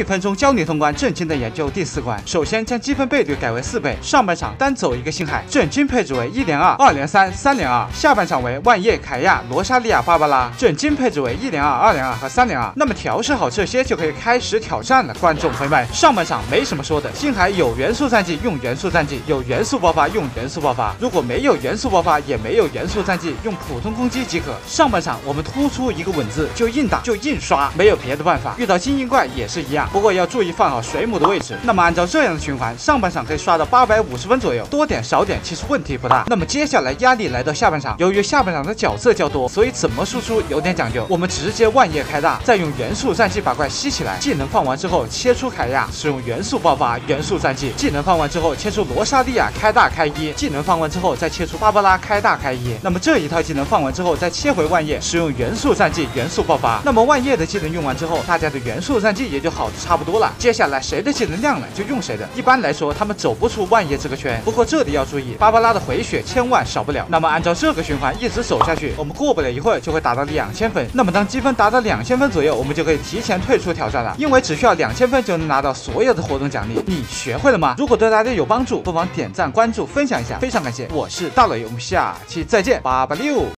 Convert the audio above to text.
一分钟教你通关震惊的研究第四关。首先将积分倍率改为四倍，上半场单走一个星海，震惊配置为一连二、二连三、三连二，下半场为万叶、凯亚、罗莎莉亚、芭芭拉，震惊配置为一连二、二连二和三连二。那么调试好这些就可以开始挑战了，观众朋友们，上半场没什么说的，星海有元素战绩用元素战绩，有元素爆发用元素爆发，如果没有元素爆发也没有元素战绩，用普通攻击即可。上半场我们突出一个稳字，就硬打就硬刷，没有别的办法。遇到精英怪也是一样，不过要注意放好水母的位置。那么按照这样的循环，上半场可以刷到八百五十分左右，多点少点其实问题不大。那么接下来压力来到下半场，由于下半场的角色较多，所以怎么输出有点讲究。我们直接万叶开大，再用元素战绩把怪吸起来，技能放完之后切出凯亚，使用元素爆发元素战绩，技能放完之后切出罗莎莉亚开大开一，技能放完之后再切出芭芭拉开大开一。那么这一套技能放完之后再切回万叶，使用元素战绩元素爆发。那么万叶的技能用完之后，大家的元素战绩也就好差不多了。接下来谁的技能亮了就用谁的。一般来说他们走不出万叶这个圈，不过这里要注意，芭芭拉的回血千万少不了。那么按照这个循环一直走下去，我们过不了一会儿就会达到两千分。那么当积分达到两千分左右，我们就可以提前退出挑战了，因为只需要两千分就能拿到所有的活动奖励。你学会了吗？如果对大家有帮助，不妨点赞、关注、分享一下，非常感谢。我是大磊，我们下期再见，八八六。